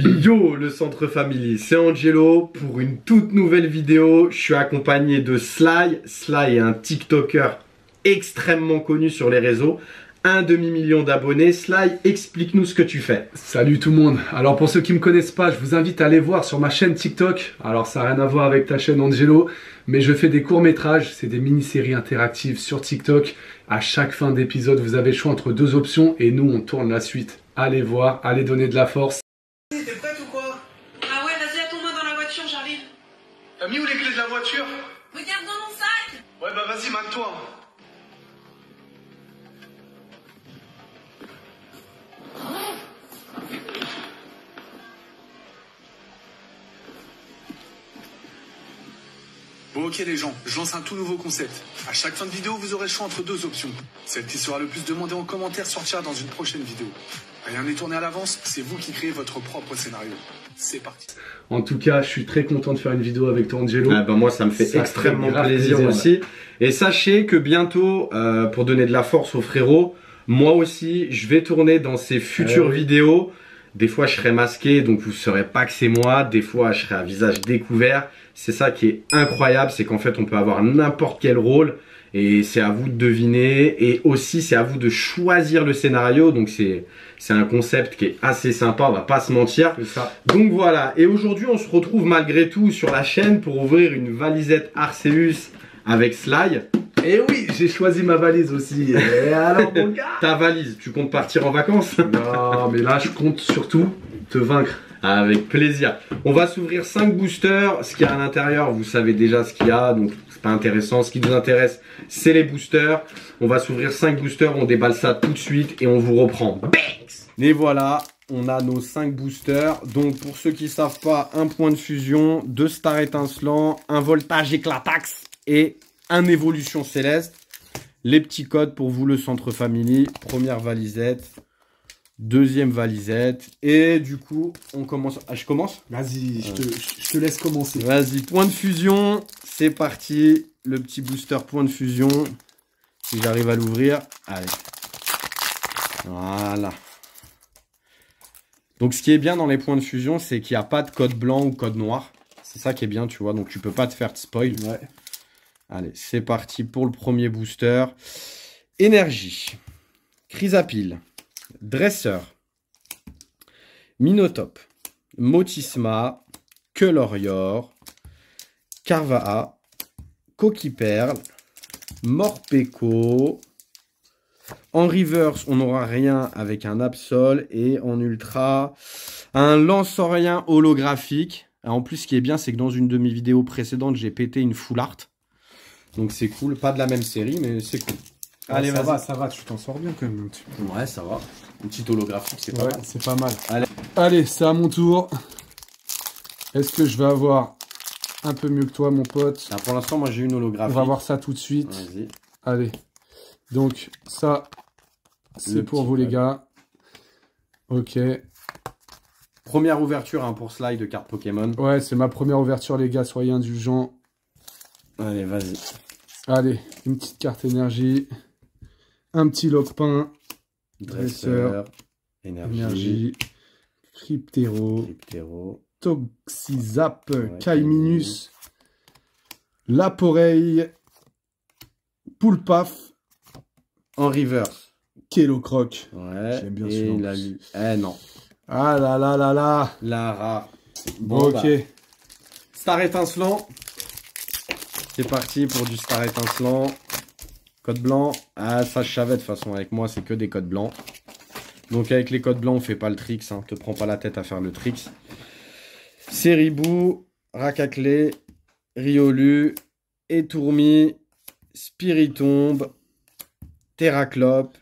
Yo le centre family, c'est Angelo pour une toute nouvelle vidéo. Je suis accompagné de Sly. Sly est un TikToker extrêmement connu sur les réseaux. Un demi-million d'abonnés. Sly, explique-nous ce que tu fais. Salut tout le monde. Alors pour ceux qui me connaissent pas, je vous invite à aller voir sur ma chaîne TikTok. Alors ça n'a rien à voir avec ta chaîne Angelo, mais je fais des courts-métrages, c'est des mini-séries interactives sur TikTok. À chaque fin d'épisode, vous avez le choix entre deux options et nous on tourne la suite. Allez voir, allez donner de la force. T'es prête ou quoi Ah ouais, vas-y, attends-moi dans la voiture, j'arrive. T'as mis où les clés de la voiture? Regarde dans mon sac Ouais bah vas-y, maque-toi. Bon ok les gens, je lance un tout nouveau concept. À chaque fin de vidéo, vous aurez le choix entre deux options. Celle qui sera le plus demandée en commentaire sortira dans une prochaine vidéo. Rien n'est tourné à l'avance, c'est vous qui créez votre propre scénario. C'est parti. En tout cas, je suis très content de faire une vidéo avec toi Angelo. Ah ben moi ça me fait Ça extrêmement plaisir, plaisir, aussi. Et sachez que bientôt, euh, pour donner de la force aux frérots, moi aussi je vais tourner dans ces futures oui. vidéos. Des fois je serai masqué, donc vous ne saurez pas que c'est moi. Des fois je serai à visage découvert. C'est ça qui est incroyable, c'est qu'en fait on peut avoir n'importe quel rôle. Et c'est à vous de deviner. Et aussi c'est à vous de choisir le scénario. Donc c'est c'est un concept qui est assez sympa, on va pas se mentir. Ça. Donc voilà, et aujourd'hui on se retrouve malgré tout sur la chaîne pour ouvrir une valisette Arceus avec Sly. Et oui, j'ai choisi ma valise aussi. Et alors mon gars? Ta valise, tu comptes partir en vacances? Non, mais là je compte surtout te vaincre. Avec plaisir. On va s'ouvrir 5 boosters. Ce qu'il y a à l'intérieur, vous savez déjà ce qu'il y a, donc c'est pas intéressant. Ce qui nous intéresse, c'est les boosters. On va s'ouvrir 5 boosters, on déballe ça tout de suite et on vous reprend. Et voilà, on a nos 5 boosters. Donc pour ceux qui savent pas, un point de fusion, deux stars étincelants, un voltage éclatax et un évolution céleste. Les petits codes pour vous, le centre family. Première valisette. Deuxième valisette. Et du coup, on commence. Ah, je commence Vas-y, je te, je te laisse commencer. Vas-y, point de fusion. C'est parti. Le petit booster point de fusion. Si j'arrive à l'ouvrir. Allez. Voilà. Donc, ce qui est bien dans les points de fusion, c'est qu'il n'y a pas de code blanc ou code noir. C'est ça qui est bien, tu vois. Donc, tu peux pas te faire de spoil. Ouais. Allez, c'est parti pour le premier booster. Énergie. Chrysapile. Dresseur. Minotop. Motisma. Quelorior. Carvaa. Coquille Perle. Morpeko. En reverse, on n'aura rien avec un Absol. Et en ultra, un Lansorien holographique. En plus, ce qui est bien, c'est que dans une de mes vidéos précédentes, j'ai pété une full art. Donc c'est cool. Pas de la même série, mais c'est cool. Allez, ça va, ça va, tu t'en sors bien quand même. tu- Ouais, ça va. Une petite holographique, c'est pas Ouais, mal. c'est pas mal. Allez. Allez, c'est à mon tour. Est-ce que je vais avoir un peu mieux que toi, mon pote Ah, pour l'instant, moi j'ai une On holographique. va voir ça tout de suite. Vas-y. Allez. Donc, ça, c'est pour vous, les gars. Ok. Première ouverture hein, pour slide de carte Pokémon. Ouais, c'est ma première ouverture, les gars. Soyez indulgents. Allez, vas-y. Allez, une petite carte énergie. Un petit lopin. Dresseur. Énergie. Énergie. Cryptéro. Cryptéro. Toxizap. Ouais, Kaiminus. Laporeille. Poulpaf. En reverse. Kelocroc. Ouais. J'aime bien en la Eh non. Ah là là là là. Lara. Bon, ok. bah, Star étincelant. C'est parti pour du star étincelant. Code blanc. Ah, ça, je savais de toute façon. Avec moi, c'est que des codes blancs. Donc, avec les codes blancs, on fait pas le tricks. Hein. Te prends pas la tête à faire le tricks. Seribou, Racaclé, Riolu, Etourmi, Spiritombe, Terraclope.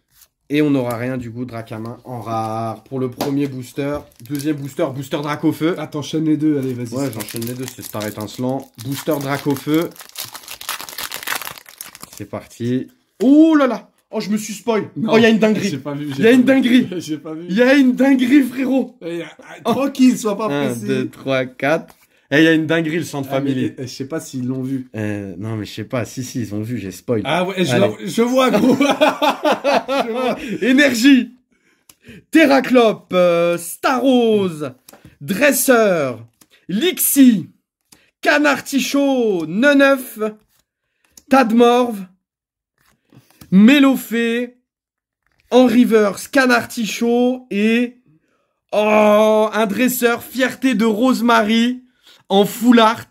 Et on n'aura rien du coup, Dracamain en rare. Pour le premier booster. Deuxième booster, booster Dracofeu. Ah, t'enchaînes les deux. Allez, vas-y. Ouais, j'enchaîne les deux, c'est Star étincelant. Booster Dracofeu. C'est parti. Oh là là Oh, je me suis spoil Non, Oh, il y a une dinguerie. Il y a une dinguerie J'ai pas vu. Il y a une dinguerie, frérot Eh, ah, Tranquille, sois pas 1, pressé. 2, 3, 4. Et il y a une dinguerie, le centre Ah, mais, family. eh, je sais pas s'ils l'ont vu. Euh, non, mais je sais pas. Si, si, ils ont vu, j'ai spoil. Ah ouais, je, vois- je vois, gros. Je vois. Énergie Terraclope, euh, Starose, Dresseur, Lixi, Canartichaud, Neneuf, Tadmorve, Mélofée, Henri Rivers, Canartichaud et oh, un dresseur, fierté de Rosemary en full art.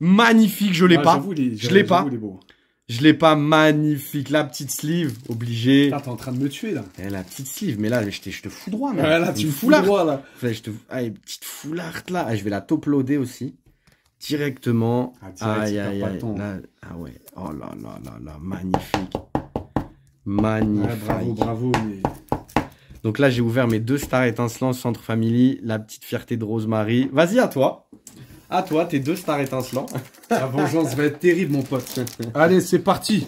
Magnifique, je l'ai Ah, pas. les- Je l'ai pas. Je l'ai pas, magnifique. La petite sleeve, obligé. Là, t'es en train de me tuer, là. Eh, la petite sleeve, mais là, je te, je te fous droit, là, tu me fous droit, là. Là, je te... Ah, une petite foulard là. Ah, je vais la top-loader aussi. Directement. Ah, direct, aïe, aïe, aïe. Là, ah ouais. Oh là là là là. Magnifique. Magnifique. bravo, bravo. Mais... Donc là, j'ai ouvert mes deux stars étincelantes Centre Family. La petite fierté de Rosemary. Vas-y, à toi. À toi, tes deux stars étincelants. La vengeance va être terrible, mon pote. Allez, c'est parti.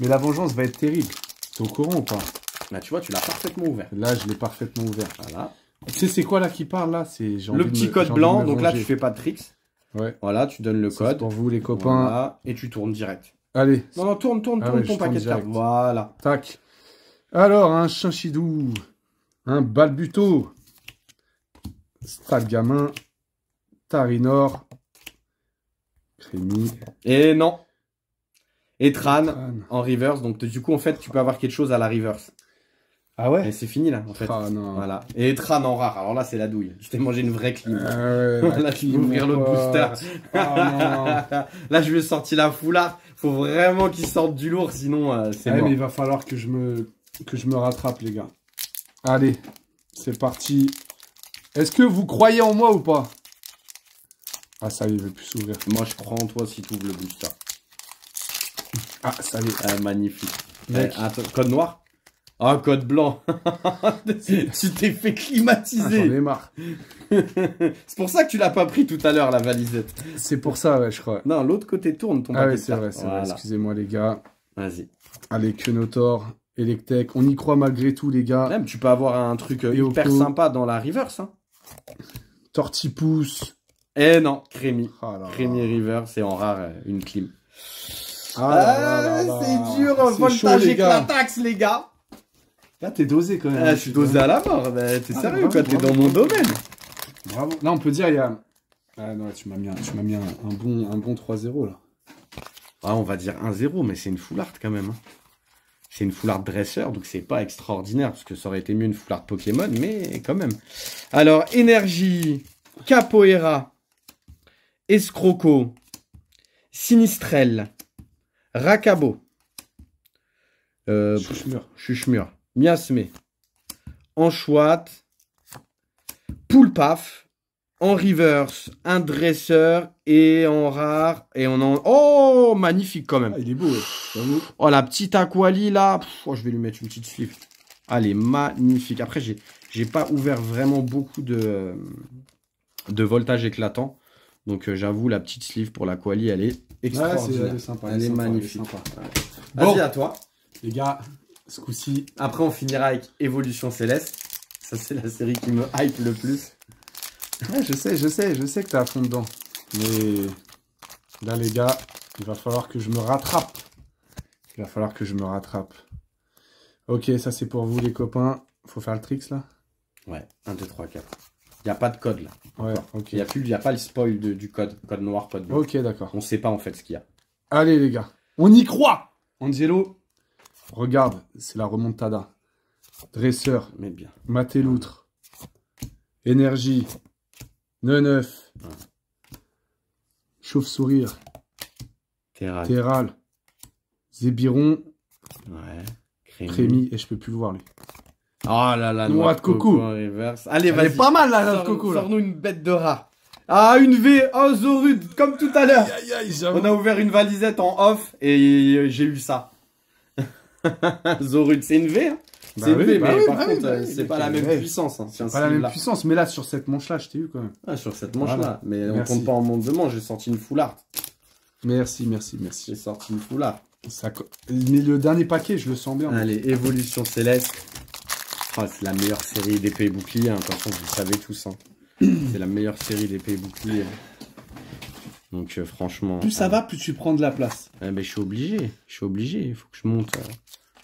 Mais la vengeance va être terrible. T'es au courant ou pas? Bah, tu vois, tu l'as parfaitement ouvert. Là, je l'ai parfaitement ouvert. Voilà. Tu sais, c'est quoi là qui parle là? C'est Le petit me- code blanc. Donc là, tu fais pas de tricks. Ouais. Voilà, tu donnes le code. pour vous, les copains. Voilà, et tu tournes direct. Allez, Non, non, tourne, tourne, Ah tourne ouais, ton paquet de cartes. Voilà. tac. Alors, un chinchidou, un balbuto, Stradgamin, Tarinor, Crémy, Et non. Et Tran Tran. en reverse. Donc, du coup, en fait, tu peux avoir quelque chose à la reverse. Ah Et c'est fini, là, en fait. Ah non. Voilà. Et Tran en rare. Alors là, c'est la douille. Tu t'es mangé une vraie clim. Ah ouais, Là, clim, peux ouvrir l'autre pote. booster. Ah là, je lui ai sorti la foulard. Faut vraiment qu'il sorte du lourd, sinon, euh, c'est non. Ouais, mort. mais il va falloir que je me que je me rattrape, les gars. Allez, c'est parti. Est-ce que vous croyez en moi ou pas? Ah, ça y est, il veut plus s'ouvrir. Moi, je crois en toi si tu ouvres le booster. Ah, ça y est. Ah, magnifique. Mec. Eh, attends, code noir? Ah, code blanc. tu t'es fait Ah, J'en climatiser. ai marre. c'est pour ça que tu l'as pas pris tout à l'heure, la valisette. C'est pour ça, ouais, je crois. Non, l'autre côté tourne ton Ah de c'est vrai, c'est Voilà. vrai. Excusez-moi, les gars. Vas-y. Allez, Kenotor, Electek. On y croit malgré tout, les gars. Même, tu peux avoir un truc euh, Et hyper sympa dans la reverse. Hein. Tortipousse. Eh non, Crémy. Ah là. Crémy River, c'est en rare euh, une clim. Ah là. c'est dur, voltage les gars. éclataxe, les gars. Là, t'es dosé quand même. Ah, je suis dosé à la mort. bah, T'es Ah, sérieux, bravo, quoi, t'es dans mon domaine. Bravo. Là, on peut dire, il y a. Ah non, tu m'as mis, un, tu m'as mis un, un bon, un bon 3-0 là. Ah, on va dire 1-0, mais c'est une foulard quand même. hein. C'est une foulard dresseur, donc c'est pas extraordinaire, parce que ça aurait été mieux une foulard Pokémon, mais quand même. Alors, énergie, capoeira, escroco, sinistrel, racabo, euh, Chouchmur. chuchmur, miasme, enchouette, poulpaf, en reverse, un dresseur et en rare et on en oh magnifique quand même. Ah, il est beau, ouais. Oh la petite aquali là, oh, je vais lui mettre une petite sleeve. Elle est magnifique. Après j'ai j'ai pas ouvert vraiment beaucoup de de voltage éclatant. Donc euh, j'avoue la petite sleeve pour l'aquali, elle est Ouais, extraordinaire. elle est sympa. Elle est sympa, magnifique. Vas-y Bon. à toi. Les gars, ce coup-ci, Après on finira avec Évolution Céleste. Ça c'est la série qui me hype le plus. Ouais, je sais, je sais, je sais que t'es à fond dedans. Mais là, les gars, il va falloir que je me rattrape. Il va falloir que je me rattrape. Ok, ça c'est pour vous les copains. Faut faire le tricks là? Ouais, 1, 2, 3, 4. Il n'y a pas de code là. Ouais, ok. Il n'y a, plus- y a pas le spoil de- du code. Code noir, code blanc. Ok, d'accord. On sait pas en fait ce qu'il y a. Allez les gars, on y croit Angelo, regarde, c'est la remontada. Dresseur, Mais bien. maté loutre. Énergie, neuf. Chauve-sourire, Terra. Terral, Zébiron, Ouais. Et je peux plus le voir lui. Oh là là, Noix de coco. reverse. Allez, vas-y. pas mal la noix de coco. Sors-nous une bête de rat. Ah, une V. Oh, Zorud, comme tout à l'heure. On a ouvert une valisette en off et j'ai eu ça. Zorud, c'est une V. Hein Bah c'est une oui, V, bah mais oui, par bah contre, euh, c'est mais pas la même puissance. Hein, Pas la même puissance, mais là sur cette manche là, je t'ai eu quand même. Ah, sur cette manche-là. Voilà. Mais on Merci. compte pas en monde de manche. J'ai sorti une foulard. Merci, merci, J'ai merci. sorti une foulard. Ça Mais le dernier paquet, je le sens bien. Allez, Évolution Céleste. Ah, c'est la meilleure série d'épée et boucliers. Hein. De toute façon, vous le savez tous. hein. c'est la meilleure série d'épée et boucliers. Donc, euh, franchement. Plus ça va, plus tu prends de la place. Eh ben, je suis obligé. Je suis obligé. Il faut que je monte. euh,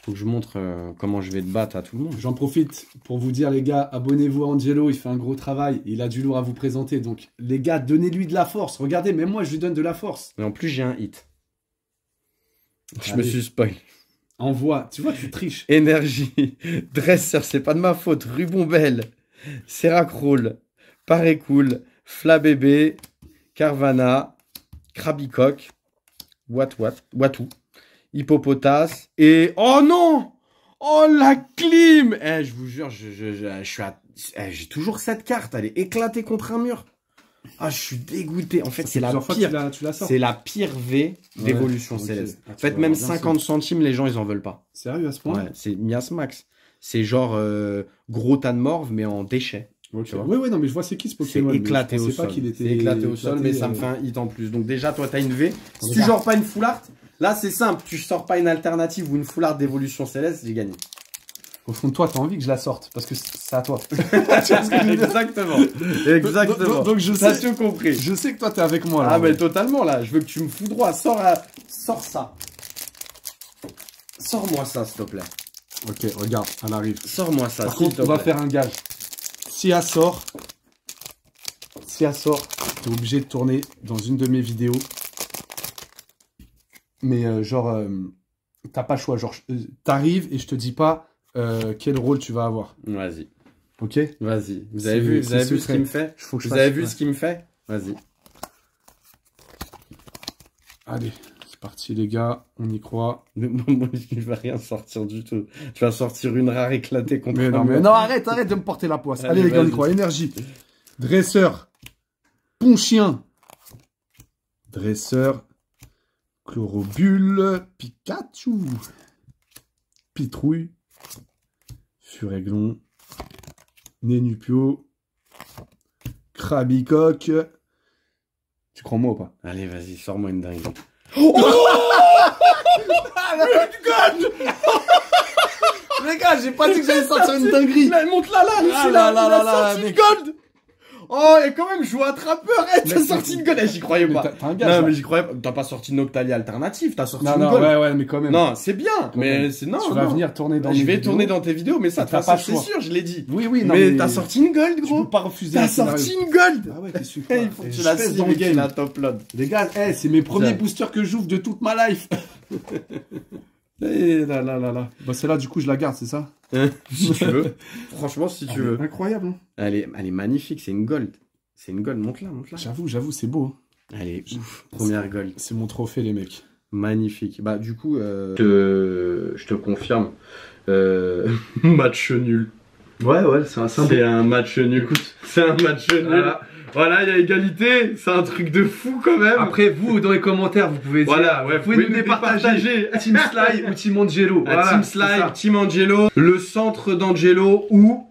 Faut que je montre euh, comment je vais te battre à tout le monde. J'en profite pour vous dire, les gars, abonnez-vous à Angelo, il fait un gros travail, il a du lourd à vous présenter. Donc, les gars, donnez-lui de la force. Regardez, même moi, je lui donne de la force. Mais en plus, j'ai un hit. Je me suis spoil. Envoie. Tu vois, tu triches. Énergie, dresseur, c'est pas de ma faute. Rubombelle, Seracroll, Parécool, Flabébé, Carvana, Krabicoque, Wat Wat, Watou, Hippopotas et. Oh non Oh la clim Eh, je vous jure, je, je, je, je suis à. eh, J'ai toujours cette carte, elle est éclatée contre un mur. Ah, je suis dégoûté. En fait, c'est la pire. La, la. C'est la pire V d'évolution ok. céleste. Ah, En fait, même avoir bien 50 centimes, les gens, ils en veulent pas. Sérieux à ce point? Ouais, c'est Mias Max. C'est genre euh, gros tas de morve, mais en déchets. Oui, oui, non, mais je vois c'est qui ce C'est Pokémon. mais éclaté je au sol. C'est éclaté au sol, mais ça me euh, fait un hit en plus. Donc déjà, toi, t'as une V. Si tu sors pas une full art, là, c'est simple. Tu sors pas une alternative ou une full art d'évolution céleste, j'ai gagné. Au fond de toi, t'as envie que je la sorte parce que c'est à toi. tu vois ce que je veux dire Exactement. Exactement. Donc, donc, je sais, tout compris. je sais que toi t'es avec moi là. Ah, mais totalement, là. Je veux que tu me fous droit. Sors, à- Sors ça. Sors-moi ça, s'il te plaît. Ok, regarde, elle arrive. Sors-moi ça. Par contre, on va faire un gage. Si elle sort, si elle sort, t'es obligé de tourner dans une de mes vidéos. Mais euh, genre, euh, t'as pas le choix. Genre, euh, t'arrives et je te dis pas euh, quel rôle tu vas avoir. Vas-y. Ok? Vas-y. Vous avez vu, c'est vous avez vu ce qu'il me fait? Vous avez vu ce qu'il me fait? Vas-y. Allez, parti les gars, on y croit. Mais moi, moi, je vais rien sortir du tout. Tu vas sortir une rare éclatée contre Mais non, mais non, arrête, arrête de me porter la poisse. Allez, Allez, les gars, on y croit. Énergie. Dresseur. Ponchien. Dresseur. Chlorobule. Pikachu. Pitrouille. Furéglon. Nénupio. Krabicoque. Tu crois moi ou pas? Allez, vas-y, sors-moi une dingue. Les gars, j'ai pas dit que j'allais sortir une dinguerie. là, Ah là là là là, mec. gold Oh, et quand même, je joue attrapeur, hey, t'as sorti une gold, Eh, j'y croyais pas. t'as- un gage, non, mais j'y croyais pas. T'as pas sorti une Octalia alternative, t'as sorti Non, une non, gold. ouais, ouais, mais quand même. Non, c'est bien, mais c'est non. tu vas non. venir tourner dans je vais tourner dans tes vidéos, mais ça, T'as pas c'est sûr, je l'ai dit. Oui, oui, non, mais t'as sorti une gold, Tu gros. peux pas refuser T'as sorti une gold. Ah ouais, tu Eh, fais Il faut que tu la dans le tu game. la top load. Les gars, eh, c'est mes premiers boosters que j'ouvre de toute ma life. Eh là là là là. Bah celle-là, du coup, je la garde, c'est ça si tu veux. Franchement, si tu veux. Incroyable. hein. Elle est, elle est magnifique, c'est une gold. C'est une gold, monte-la, monte-la. J'avoue, j'avoue, c'est beau. hein. Elle est ouf. Première gold. C'est mon trophée, les mecs. Magnifique. Bah, du coup, euh, je, te, je te confirme. euh, match nul. Ouais, ouais, c'est un C'est un match nul. C'est un match nul. Voilà. Voilà, il y a égalité. C'est un truc de fou quand même. Après, vous, dans les commentaires, vous pouvez dire. voilà, ouais, vous pouvez nous départager. Team Sly ou Team Angelo. À Voilà, Team ça. Team Angelo, le centre d'Angelo ou.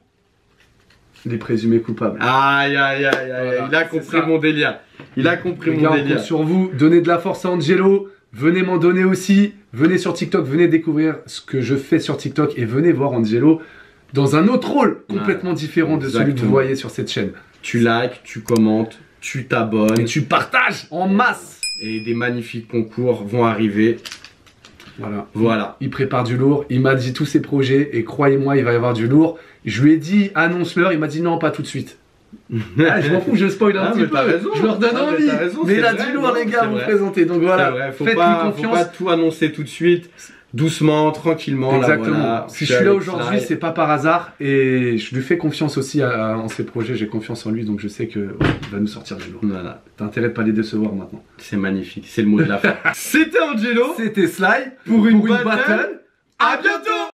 Les présumés coupables. Aïe, aïe, aïe, aïe, Voilà, il a compris ça. mon délire. Il a compris Les mon gars, délire. sur vous. Donnez de la force à Angelo. Venez m'en donner aussi. Venez sur TikTok. Venez découvrir ce que je fais sur TikTok. Et venez voir Angelo dans un autre rôle complètement différent de celui que vous exactement. voyez sur cette chaîne. Tu likes, tu commentes, tu t'abonnes. Et tu partages en masse. Et des magnifiques concours vont arriver. Voilà. Voilà. Il prépare du lourd. Il m'a dit tous ses projets. Et croyez-moi, il va y avoir du lourd. Je lui ai dit, annonce-leur. Il m'a dit non, pas tout de suite. Ah, je m'en fous, je spoil un Ah, petit mais peu. raison. Je leur donne Ah, mais envie. t'as raison, mais a vrai, du lourd, non, les gars, à vous présenter. Donc voilà, vrai, faut faites-lui pas, faut confiance. pas tout annoncer tout de suite. Doucement, tranquillement. là, Exactement. voilà. si Je suis là aujourd'hui, c'est pas par hasard et je lui fais confiance aussi à- à- en ses projets. J'ai confiance en lui, donc je sais que ouais, il va nous sortir du lourd. Voilà. T'as intérêt de pas les décevoir maintenant. C'est magnifique. C'est le mot de la fin. C'était Angelo C'était Sly pour une, une battle. battle. À bientôt